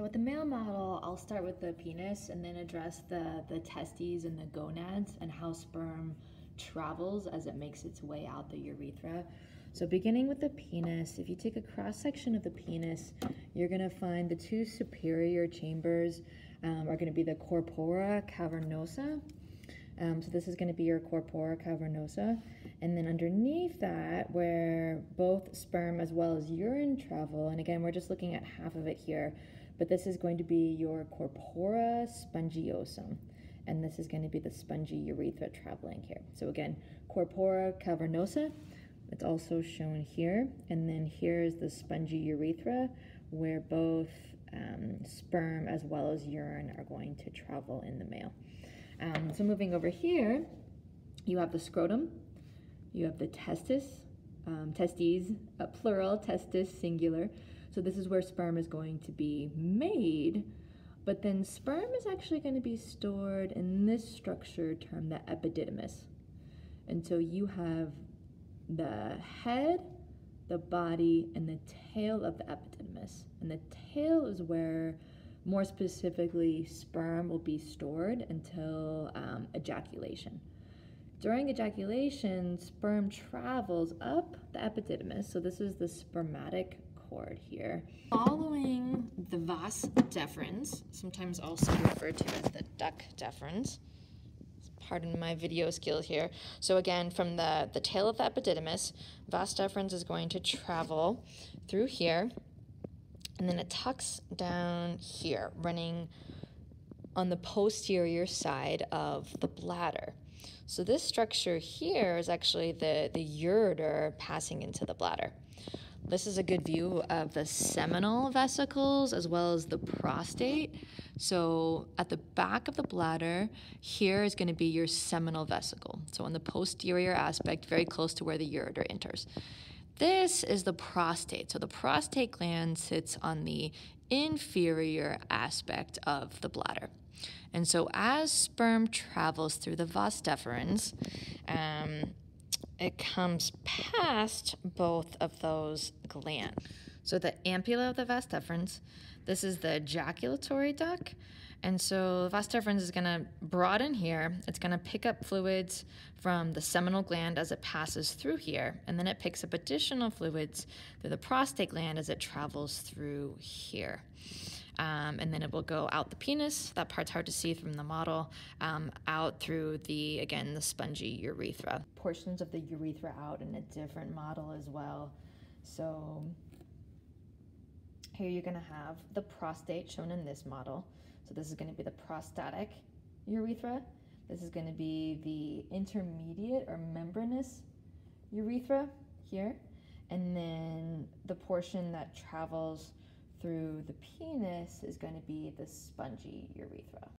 So with the male model, I'll start with the penis and then address the, the testes and the gonads and how sperm travels as it makes its way out the urethra. So beginning with the penis, if you take a cross section of the penis, you're gonna find the two superior chambers um, are gonna be the corpora cavernosa. Um, so this is gonna be your corpora cavernosa. And then underneath that, where both sperm as well as urine travel, and again, we're just looking at half of it here, but this is going to be your corpora spongiosum. And this is going to be the spongy urethra traveling here. So again, corpora cavernosa, it's also shown here. And then here's the spongy urethra where both um, sperm as well as urine are going to travel in the male. Um, so moving over here, you have the scrotum, you have the testis, um, testes, uh, plural, testis, singular. So this is where sperm is going to be made, but then sperm is actually going to be stored in this structure termed the epididymis. And so you have the head, the body, and the tail of the epididymis. And the tail is where, more specifically, sperm will be stored until um, ejaculation. During ejaculation, sperm travels up the epididymis. So this is the spermatic cord here. Following the vas deferens, sometimes also referred to as the ductus deferens, pardon my video skill here. So again, from the, the tail of the epididymis, vas deferens is going to travel through here, and then it tucks down here, running on the posterior side of the bladder. So this structure here is actually the, the ureter passing into the bladder. This is a good view of the seminal vesicles as well as the prostate. So at the back of the bladder, here is going to be your seminal vesicle. So on the posterior aspect, very close to where the ureter enters. This is the prostate. So the prostate gland sits on the inferior aspect of the bladder. And so as sperm travels through the vas deferens, um, it comes past both of those glands. So the ampulla of the vas deferens, this is the ejaculatory duct. And so the vas deferens is going to broaden here. It's going to pick up fluids from the seminal gland as it passes through here. And then it picks up additional fluids through the prostate gland as it travels through here. Um, and then it will go out the penis. That part's hard to see from the model. Um, out through the, again, the spongy urethra. Portions of the urethra out in a different model as well. So here you're going to have the prostate shown in this model. So this is going to be the prostatic urethra. This is going to be the intermediate or membranous urethra here. And then the portion that travels through the penis is going to be the spongy urethra.